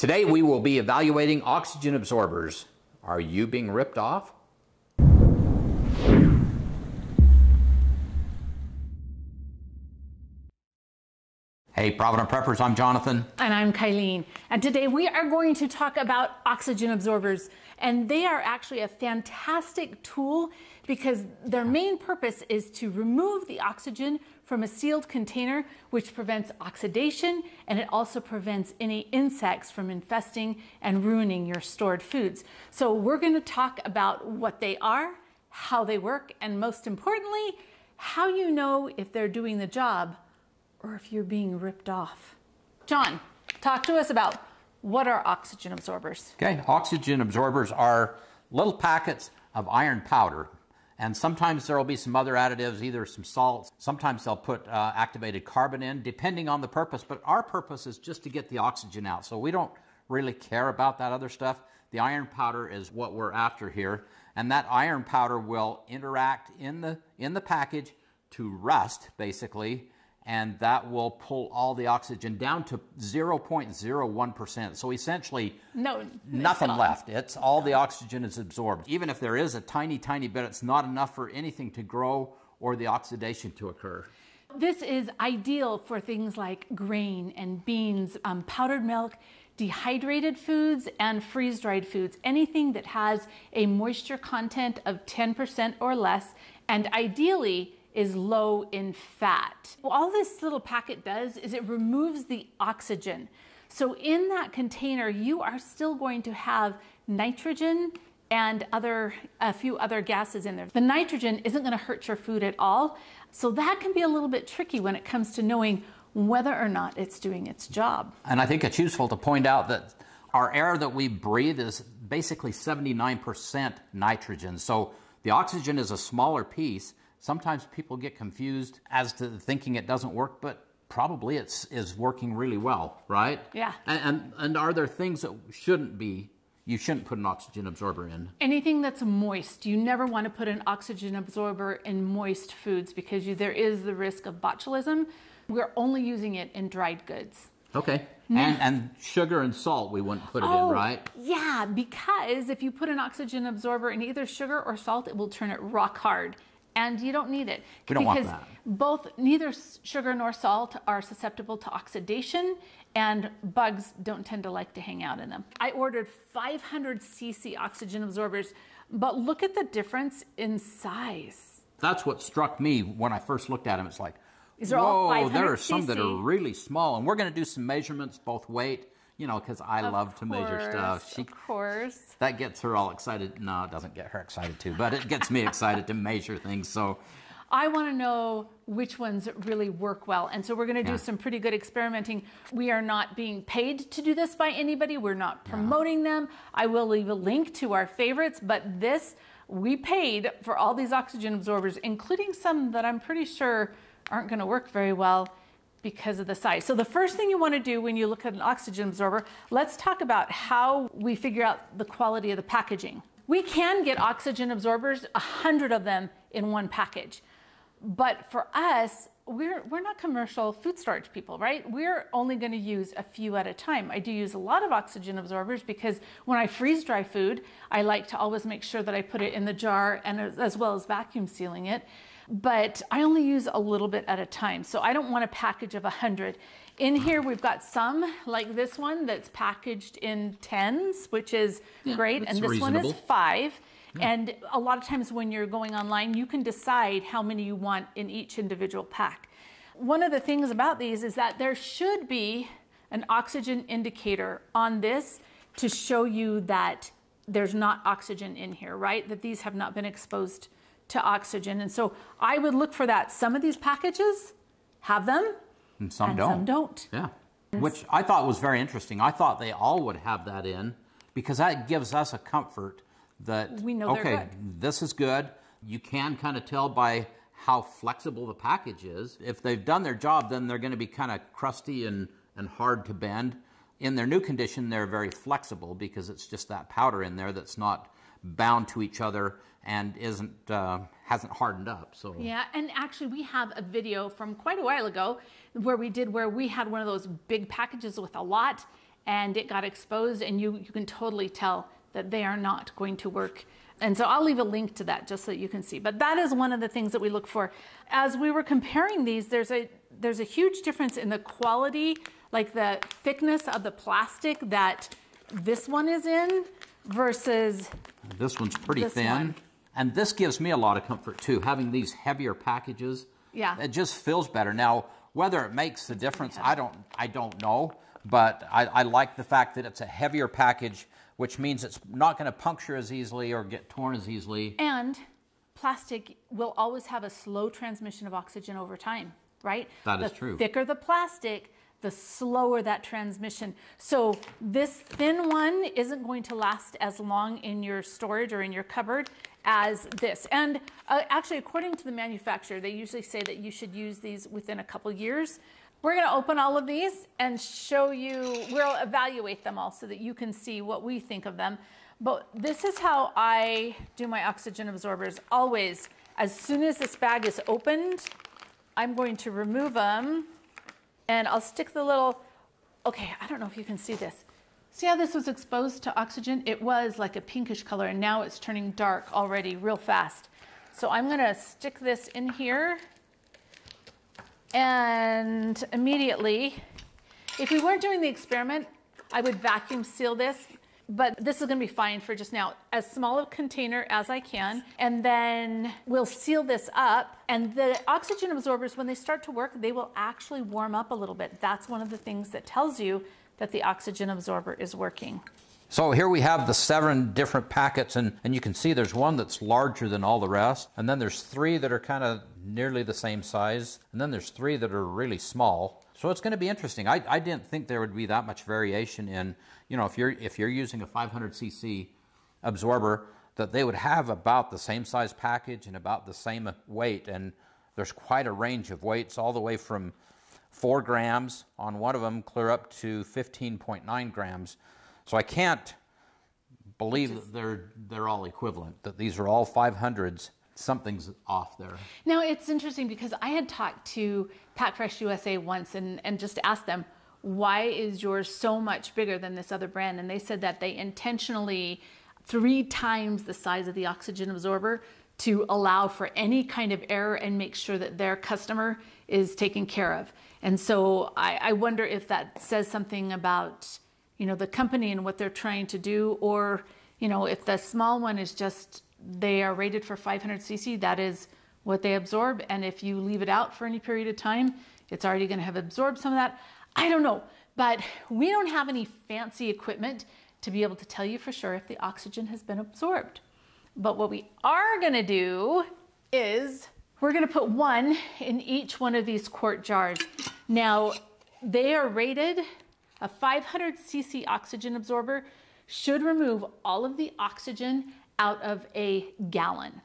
Today we will be evaluating oxygen absorbers. Are you being ripped off? Hey, Provident Preppers, I'm Jonathan. And I'm Kylene. And today we are going to talk about oxygen absorbers. And they are actually a fantastic tool because their main purpose is to remove the oxygen from a sealed container, which prevents oxidation and it also prevents any insects from infesting and ruining your stored foods. So we're going to talk about what they are, how they work, and most importantly, how you know if they're doing the job or if you're being ripped off. John, talk to us about what are oxygen absorbers? Okay, oxygen absorbers are little packets of iron powder. And sometimes there will be some other additives, either some salts. Sometimes they'll put uh, activated carbon in, depending on the purpose. But our purpose is just to get the oxygen out. So we don't really care about that other stuff. The iron powder is what we're after here. And that iron powder will interact in the, in the package to rust, basically, and that will pull all the oxygen down to 0.01%. So essentially, no, nothing left. It's all the oxygen is absorbed. Even if there is a tiny, tiny bit, it's not enough for anything to grow or the oxidation to occur. This is ideal for things like grain and beans, um, powdered milk, dehydrated foods, and freeze-dried foods. Anything that has a moisture content of 10% or less, and ideally is low in fat. All this little packet does is it removes the oxygen. So in that container, you are still going to have nitrogen and other a few other gases in there. The nitrogen isn't going to hurt your food at all. So that can be a little bit tricky when it comes to knowing whether or not it's doing its job. And I think it's useful to point out that our air that we breathe is basically 79% nitrogen. So the oxygen is a smaller piece Sometimes people get confused as to thinking it doesn't work, but probably it's is working really well, right? Yeah. And, and, and are there things that shouldn't be you shouldn't put an oxygen absorber in. Anything that's moist. You never want to put an oxygen absorber in moist foods because you, there is the risk of botulism. We're only using it in dried goods. Okay. Mm-hmm. And, and sugar and salt we wouldn't put it oh, in, right? Yeah, because if you put an oxygen absorber in either sugar or salt, it will turn it rock hard and you don't need it we don't because want that. both neither sugar nor salt are susceptible to oxidation and bugs don't tend to like to hang out in them. I ordered 500 cc oxygen absorbers, but look at the difference in size. That's what struck me when I first looked at them. It's like, These are whoa, there are some that are really small. And we're going to do some measurements, both weight you know, because I of love to course, measure stuff. She, of course. That gets her all excited. No, it doesn't get her excited too, but it gets me excited to measure things. So I want to know which ones really work well. And so we're going to do yeah. some pretty good experimenting. We are not being paid to do this by anybody. We're not promoting yeah. them. I will leave a link to our favorites, but this, we paid for all these oxygen absorbers, including some that I'm pretty sure aren't going to work very well because of the size. So the first thing you want to do when you look at an oxygen absorber, let's talk about how we figure out the quality of the packaging. We can get oxygen absorbers, a hundred of them in one package. But for us, we're, we're not commercial food storage people, right? We're only going to use a few at a time. I do use a lot of oxygen absorbers because when I freeze dry food, I like to always make sure that I put it in the jar and as well as vacuum sealing it but I only use a little bit at a time. So I don't want a package of 100. In here, we've got some like this one that's packaged in tens, which is yeah, great. And this reasonable. one is five. Yeah. And a lot of times when you're going online, you can decide how many you want in each individual pack. One of the things about these is that there should be an oxygen indicator on this to show you that there's not oxygen in here, right? That these have not been exposed to oxygen. And so I would look for that. Some of these packages have them, and some and don't. Some don't. Yeah. Which I thought was very interesting. I thought they all would have that in because that gives us a comfort that we know okay, this is good. You can kind of tell by how flexible the package is. If they've done their job, then they're going to be kind of crusty and, and hard to bend. In their new condition, they're very flexible because it's just that powder in there that's not bound to each other and isn't uh, hasn't hardened up. So yeah, and actually we have a video from quite a while ago where we did where we had one of those big packages with a lot, and it got exposed and you, you can totally tell that they are not going to work. And so I'll leave a link to that just so you can see. But that is one of the things that we look for. As we were comparing these, there's a there's a huge difference in the quality, like the thickness of the plastic that this one is in versus this one's pretty this thin. one. And this gives me a lot of comfort too, having these heavier packages. Yeah. It just feels better. Now, whether it makes the difference, I don't I don't know. But I, I like the fact that it's a heavier package, which means it's not going to puncture as easily or get torn as easily. And plastic will always have a slow transmission of oxygen over time, right? That the is true. thicker the plastic, the slower that transmission. So this thin one isn't going to last as long in your storage or in your cupboard as this. And uh, actually, according to the manufacturer, they usually say that you should use these within a couple years. We're going to open all of these and show you, we'll evaluate them all so that you can see what we think of them. But this is how I do my oxygen absorbers. Always, as soon as this bag is opened, I'm going to remove them and I'll stick the little, okay, I don't know if you can see this. See how this was exposed to oxygen? It was like a pinkish color and now it's turning dark already real fast. So I'm gonna stick this in here and immediately, if we weren't doing the experiment, I would vacuum seal this, but this is gonna be fine for just now. As small a container as I can, and then we'll seal this up. And the oxygen absorbers, when they start to work, they will actually warm up a little bit. That's one of the things that tells you that the oxygen absorber is working. So here we have the seven different packets, and, and you can see there's one that's larger than all the rest, and then there's three that are kind of nearly the same size, and then there's three that are really small. So it's going to be interesting. I, I didn't think there would be that much variation in, you know, if you're if you're using a 500 cc absorber, that they would have about the same size package and about the same weight, and there's quite a range of weights, all the way from four grams on one of them, clear up to 15.9 grams. So I can't believe that they're they're all equivalent. That these are all 500s. Something's off there. Now it's interesting because I had talked to Pack Fresh USA once and, and just asked them, why is yours so much bigger than this other brand? And they said that they intentionally three times the size of the oxygen absorber to allow for any kind of error and make sure that their customer is taken care of. And so I, I wonder if that says something about you know the company and what they're trying to do, or you know if the small one is just they are rated for 500 cc, that is what they absorb, and if you leave it out for any period of time, it's already going to have absorbed some of that. I don't know, but we don't have any fancy equipment to be able to tell you for sure if the oxygen has been absorbed. But what we are going to do is we're going to put one in each one of these quart jars. Now, they are rated a 500 cc oxygen absorber should remove all of the oxygen out of a gallon.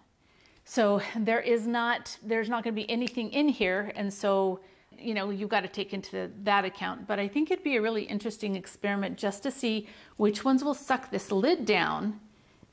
So there is not, there's not gonna be anything in here. And so, you know, you've got to take into that account. But I think it'd be a really interesting experiment just to see which ones will suck this lid down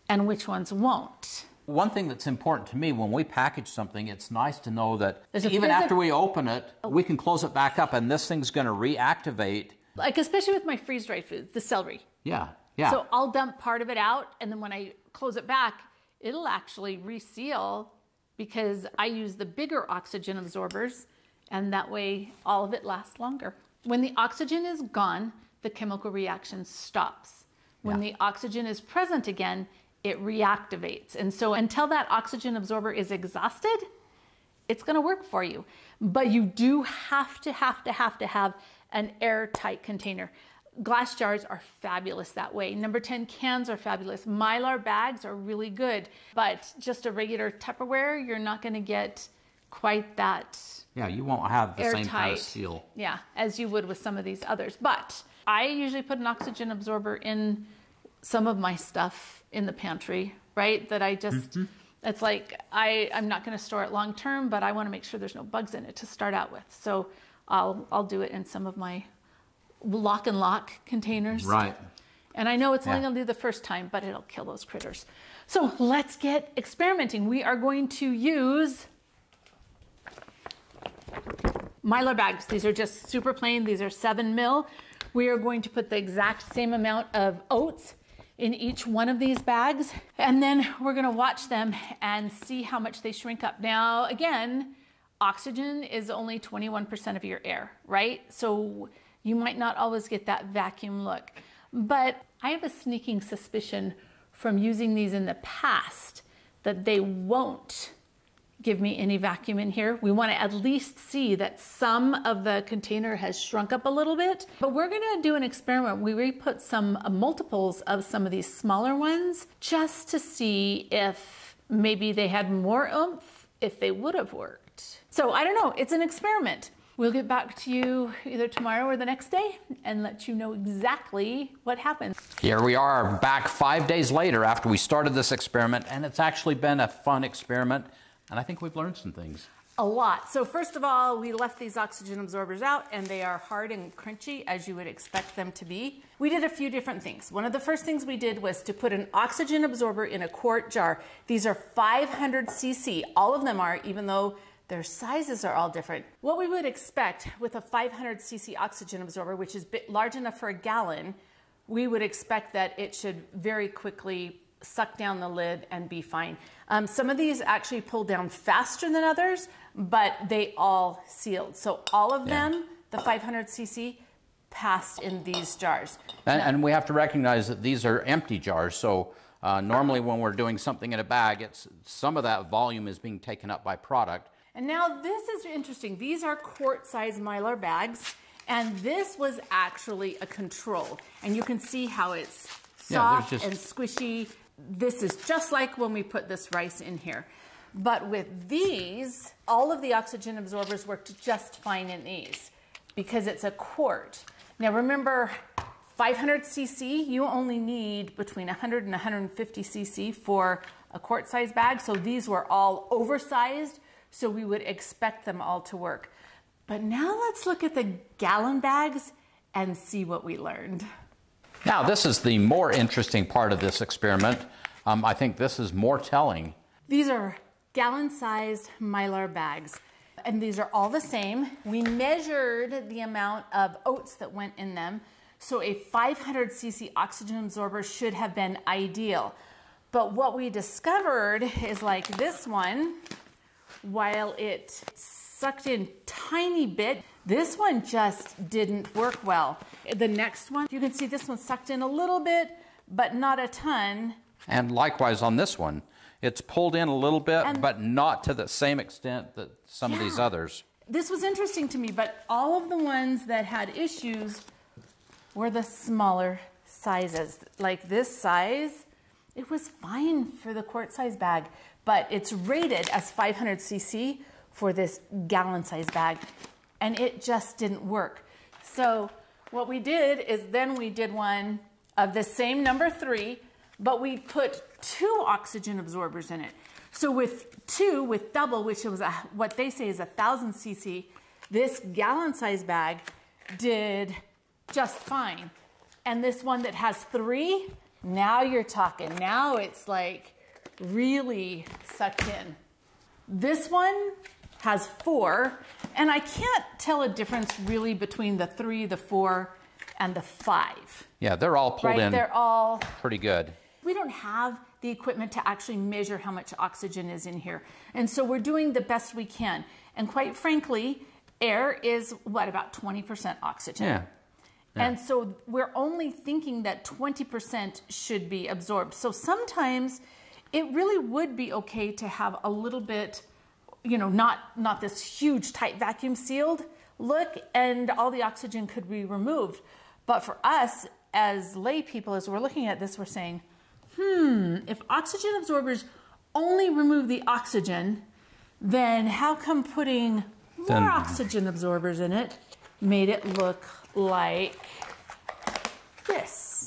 and which ones won't. One thing that's important to me when we package something, it's nice to know that a even after we open it, oh. we can close it back up and this thing's going to reactivate. Like, especially with my freeze dried foods, the celery. Yeah, yeah. So I'll dump part of it out, and then when I close it back, it'll actually reseal because I use the bigger oxygen absorbers, and that way all of it lasts longer. When the oxygen is gone, the chemical reaction stops. When Yeah. the oxygen is present again, it reactivates. And so until that oxygen absorber is exhausted, it's going to work for you. But you do have to, have to, have to have an airtight container. Glass jars are fabulous that way. Number 10 cans are fabulous. Mylar bags are really good, but just a regular Tupperware, you're not going to get quite that yeah, you won't have the same kind airtight. of seal. Yeah, as you would with some of these others. But I usually put an oxygen absorber in some of my stuff in the pantry, right? That I just, Mm-hmm. it's like I, I'm not going to store it long term, but I want to make sure there's no bugs in it to start out with. So I'll, I'll do it in some of my lock and lock containers. Right. And I know it's only going to do the first time, but it'll kill those critters. So let's get experimenting. We are going to use Mylar bags. These are just super plain. These are seven mil. We are going to put the exact same amount of oats in each one of these bags. And then we're gonna watch them and see how much they shrink up. Now, again, oxygen is only 21% of your air, right? So you might not always get that vacuum look. But I have a sneaking suspicion from using these in the past that they won't give me any vacuum in here. We wanna at least see that some of the container has shrunk up a little bit, but we're gonna do an experiment. We put some uh, multiples of some of these smaller ones just to see if maybe they had more oomph, if they would have worked. So I don't know, it's an experiment. We'll get back to you either tomorrow or the next day and let you know exactly what happened. Here we are back five days later after we started this experiment, and it's actually been a fun experiment. And I think we've learned some things. A lot. So first of all, we left these oxygen absorbers out and they are hard and crunchy as you would expect them to be. We did a few different things. One of the first things we did was to put an oxygen absorber in a quart jar. These are 500 cc. All of them are, even though their sizes are all different. What we would expect with a 500 cc oxygen absorber, which is large enough for a gallon, we would expect that it should very quickly suck down the lid and be fine. Um, some of these actually pull down faster than others, but they all sealed. So all of yeah. them, the 500cc, passed in these jars. And, now, and, we have to recognize that these are empty jars. So uh, normally when we're doing something in a bag, it's some of that volume is being taken up by product. And now this is interesting. These are quart-size Mylar bags. And this was actually a control. And you can see how it's soft yeah, just... and squishy this is just like when we put this rice in here. But with these, all of the oxygen absorbers worked just fine in these because it's a quart. Now remember, 500 cc, you only need between 100 and 150 cc for a quart size bag. So these were all oversized, so we would expect them all to work. But now let's look at the gallon bags and see what we learned. Now, this is the more interesting part of this experiment. Um, I think this is more telling. These are gallon-sized Mylar bags, and these are all the same. We measured the amount of oats that went in them, so a 500 cc oxygen absorber should have been ideal. But what we discovered is like this one, while it sucked in tiny bit, this one just didn't work well. The next one, you can see this one sucked in a little bit, but not a ton. And likewise on this one, it's pulled in a little bit, and but not to the same extent that some yeah. of these others. This was interesting to me, but all of the ones that had issues were the smaller sizes. Like this size, it was fine for the quart size bag, but it's rated as 500 cc for this gallon size bag and it just didn't work. So what we did is then we did one of the same number three, but we put two oxygen absorbers in it. So with two, with double, which was a, what they say is a thousand cc, this gallon size bag did just fine. And this one that has three, now you're talking. Now it's like really sucked in. This one has four, and I can't tell a difference really between the three, the four, and the five. Yeah, they're all pulled right? in. They're all pretty good. We don't have the equipment to actually measure how much oxygen is in here. And so we're doing the best we can. And quite frankly, air is what, about 20% oxygen? Yeah. yeah. And so we're only thinking that 20% should be absorbed. So sometimes it really would be okay to have a little bit you know, not, not this huge tight vacuum sealed look and all the oxygen could be removed. But for us as lay people, as we're looking at this, we're saying, hmm, if oxygen absorbers only remove the oxygen, then how come putting more then, oxygen absorbers in it made it look like this?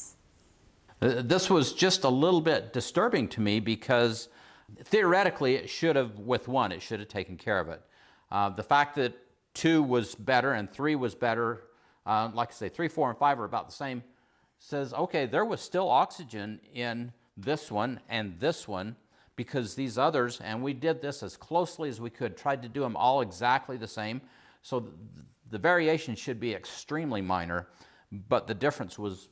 Uh, this was just a little bit disturbing to me because Theoretically, it should have, with one, it should have taken care of it. Uh, the fact that two was better and three was better, uh, like I say, three, four, and five are about the same, says, okay, there was still oxygen in this one and this one because these others, and we did this as closely as we could, tried to do them all exactly the same. So the variation should be extremely minor. but the difference was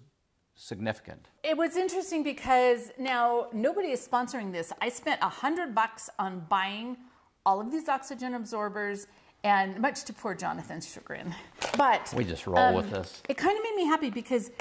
significant. It was interesting because now nobody is sponsoring this. I spent a hundred bucks on buying all of these oxygen absorbers and much to poor Jonathan's chagrin. But we just roll um, with this. It kind of made me happy because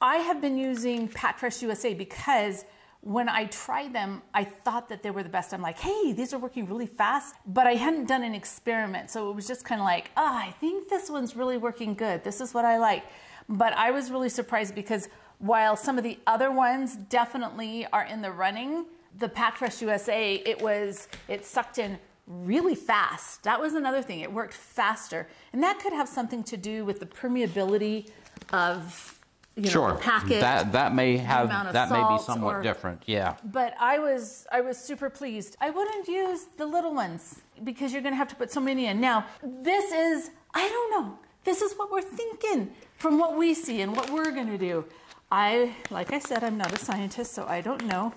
I have been using PackFresh USA because when I tried them, I thought that they were the best. I'm like, hey, these are working really fast, but I hadn't done an experiment. So it was just kind of like, oh, I think this one's really working good. This is what I like. But I was really surprised because while some of the other ones definitely are in the running, the PackFresh USA, it was, it sucked in really fast. That was another thing. It worked faster. And that could have something to do with the permeability of you know, sure. packet. That that may have that may be somewhat or, different. Yeah. But I was I was super pleased. I wouldn't use the little ones because you're going to have to put so many in. Now, this is I don't know. This is what we're thinking from what we see and what we're going to do. I like I said I'm not a scientist, so I don't know.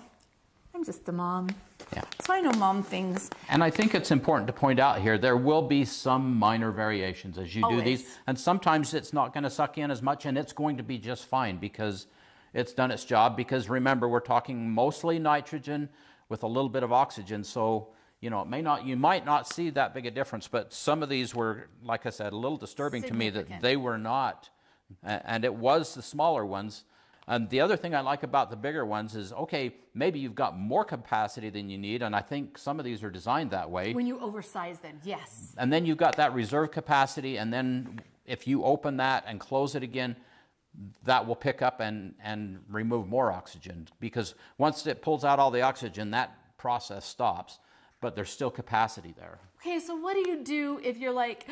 I'm just a mom. Yeah. So I know mom things. And I think it's important to point out here there will be some minor variations as you Always. do these. And sometimes it's not going to suck in as much and it's going to be just fine because it's done its job. Because remember, we're talking mostly nitrogen with a little bit of oxygen. So, you know, it may not, you might not see that big a difference, but some of these were, like I said, a little disturbing to me that they were not. And it was the smaller ones and the other thing I like about the bigger ones is, okay, maybe you've got more capacity than you need, and I think some of these are designed that way. When you oversize them, yes. And then you've got that reserve capacity, and then if you open that and close it again, that will pick up and, and remove more oxygen because once it pulls out all the oxygen, that process stops, but there's still capacity there. Okay, so what do you do if you're like,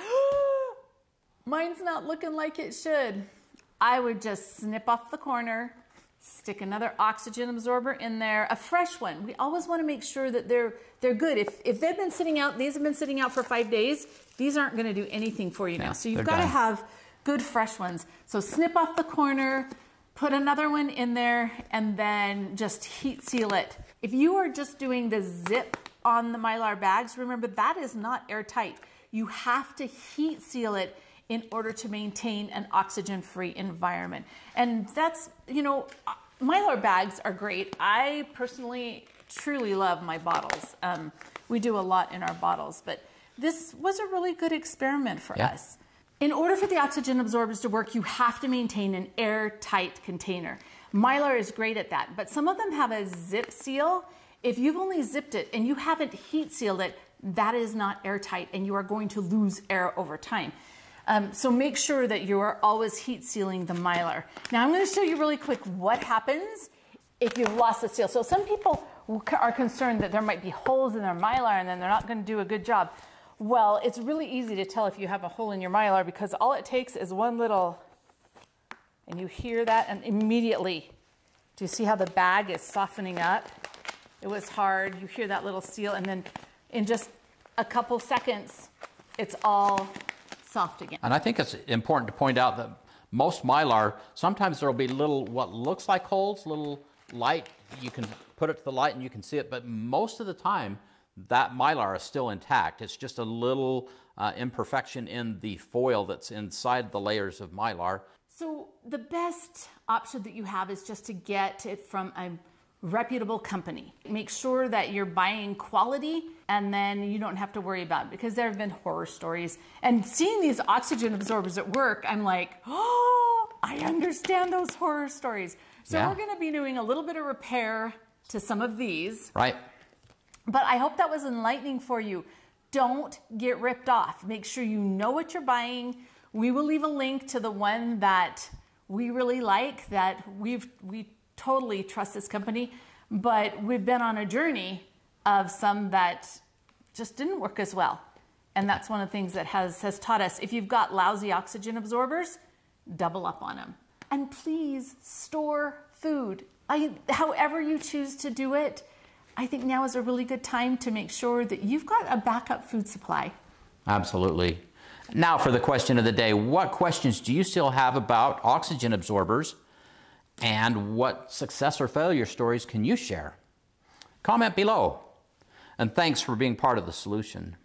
mine's not looking like it should? I would just snip off the corner, stick another oxygen absorber in there, a fresh one. We always want to make sure that they're they're good. If if they've been sitting out, these have been sitting out for five days, these aren't going to do anything for you now. So you've got to have good fresh ones. So snip off the corner, put another one in there, and then just heat seal it. If you are just doing the zip on the mylar bags, remember that is not airtight. You have to heat seal it in order to maintain an oxygen free environment. And that's, you know, Mylar bags are great. I personally truly love my bottles. Um, we do a lot in our bottles, but this was a really good experiment for yeah. us. In order for the oxygen absorbers to work, you have to maintain an airtight container. Mylar is great at that, but some of them have a zip seal. If you've only zipped it and you haven't heat sealed it, that is not airtight and you are going to lose air over time. Um, so make sure that you are always heat sealing the mylar. Now I'm going to show you really quick what happens if you've lost the seal. So some people are concerned that there might be holes in their mylar and then they're not going to do a good job. Well, it's really easy to tell if you have a hole in your mylar because all it takes is one little, and you hear that and immediately, do you see how the bag is softening up? It was hard. You hear that little seal and then in just a couple seconds, it's all soft again. And I think it's important to point out that most mylar, sometimes there will be little, what looks like holes, little light, you can put it to the light and you can see it, but most of the time, that mylar is still intact. It's just a little uh, imperfection in the foil that's inside the layers of mylar. So the best option that you have is just to get it from a reputable company. Make sure that you're buying quality and then you don't have to worry about it because there have been horror stories. And seeing these oxygen absorbers at work, I'm like, oh, I understand those horror stories. So yeah. we're going to be doing a little bit of repair to some of these. Right. But I hope that was enlightening for you. Don't get ripped off. Make sure you know what you're buying. We will leave a link to the one that we really like that we've we totally trust this company, but we've been on a journey of some that just didn't work as well. And that's one of the things that has, has taught us if you've got lousy oxygen absorbers, double up on them. And please store food. I, however you choose to do it, I think now is a really good time to make sure that you've got a backup food supply. Absolutely. Now for the question of the day. What questions do you still have about oxygen absorbers? And what success or failure stories can you share? Comment below. And thanks for being part of the solution.